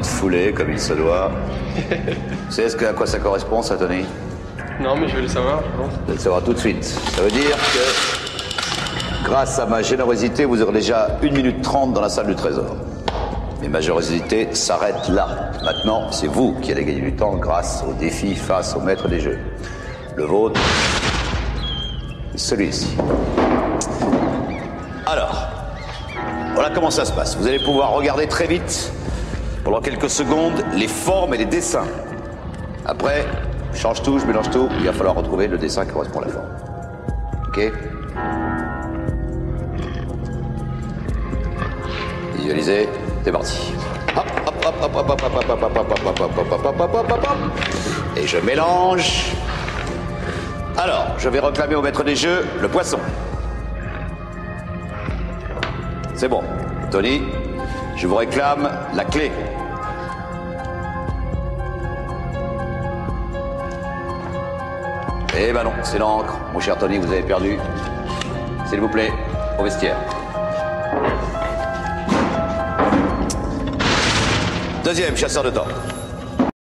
de fouler comme il se doit. Vous savez ce que- à quoi ça correspond, ça, Tony Non, mais je vais le savoir, je pense. Vous allez le savoir tout de suite. Ça veut dire que, grâce à ma générosité, vous aurez déjà 1 minute 30 dans la salle du trésor. Mais ma générosité s'arrête là. Maintenant, c'est vous qui allez gagner du temps grâce au défi face au maître des jeux. Le vôtre, celui-ci. Alors, voilà comment ça se passe. Vous allez pouvoir regarder très vite, pendant quelques secondes, les formes et les dessins. Après, je change tout, je mélange tout, il va falloir retrouver le dessin qui correspond à la forme. Ok Visualisez, c'est parti. Hop, hop, hop, hop, hop, hop, hop, hop, hop, hop, hop, hop, hop, hop, hop, hop. Et je mélange. Alors, je vais réclamer au maître des jeux le poisson. C'est bon. Tony, je vous réclame la clé. Eh ben non, c'est l'encre. Mon cher Tony, vous avez perdu. S'il vous plaît, au vestiaire. Deuxième chasseur de temps.